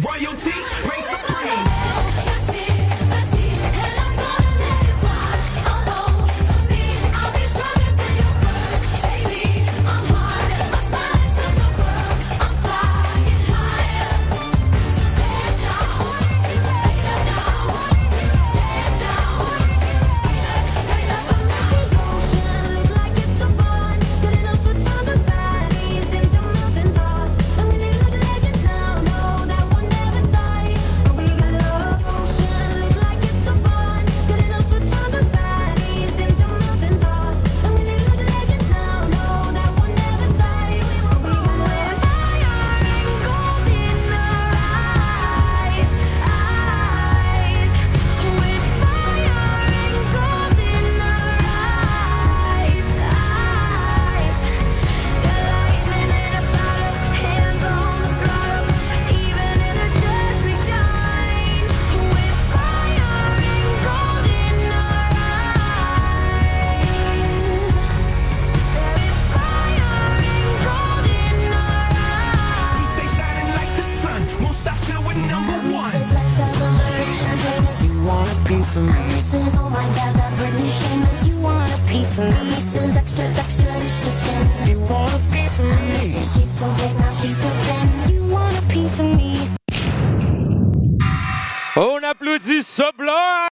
royalty. Want a piece of me? This is oh my god, that Britney Shameless. You want a piece of me? This is extra, extra, delicious skin. You want a piece of me? She's too big, now she's too thin. You want a piece of me? On applaudit ce blanc